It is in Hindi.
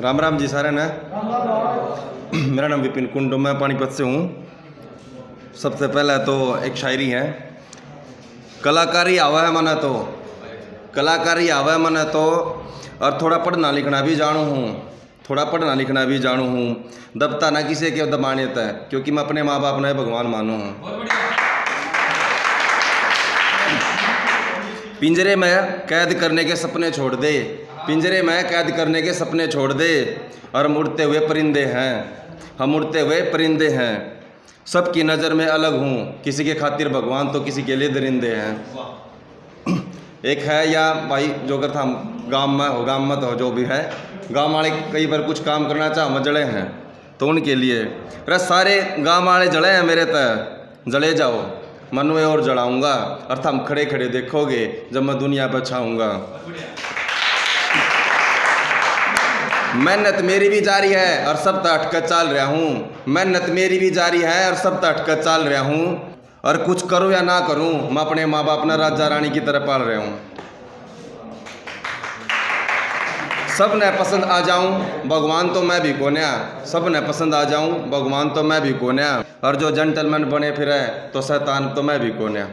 राम राम जी सारे ने? मेरा नाम विपिन कुंडो, मैं पानीपत से हूँ। सबसे पहले तो एक शायरी है। कलाकारी आवा है मना तो। कलाकारी आवा है मना तो। और थोड़ा पढ़ना लिखना भी जानू हूँ। थोड़ा पढ़ना लिखना भी जानू हूँ। दबता ना किसी के दबानियत है क्योंकि मैं अपने माँ बाप ने भगवान मानू हूँ। पिंजरे में कैद करने के सपने छोड़ दे। पिंजरे में कैद करने के सपने छोड़ दे। और हम उड़ते हुए परिंदे हैं। हम उड़ते हुए परिंदे हैं। सबकी नज़र में अलग हूँ। किसी के खातिर भगवान तो किसी के लिए दरिंदे हैं। एक है या भाई जो अगर हम गाँव में हो, गाँव में तो जो भी है। गाँव वाले कई बार कुछ काम करना चाह जड़े हैं। तो उनके लिए। अरे सारे गाँव वाले जड़े हैं मेरे तय जड़े जाओ। मन में और जड़ाऊँगा अर्थ हम खड़े खड़े देखोगे, जब मैं दुनिया पर छाऊँगा। मेहनत मेरी भी जारी है और सब तक अटक चाल रहा हूँ। मेहनत मेरी भी जारी है और सब तक अटक चाल रहा हूँ। और कुछ करूँ या ना करूँ, मैं अपने माँ बाप ना राजा रानी की तरह पाल रहा हूँ। सबने पसंद आ जाऊँ, भगवान तो मैं भी कोन्या। सबने पसंद आ जाऊँ, भगवान तो मैं भी कोने और जो जेंटलमैन बने फिरे तो शैतान तो मैं भी कोन्या।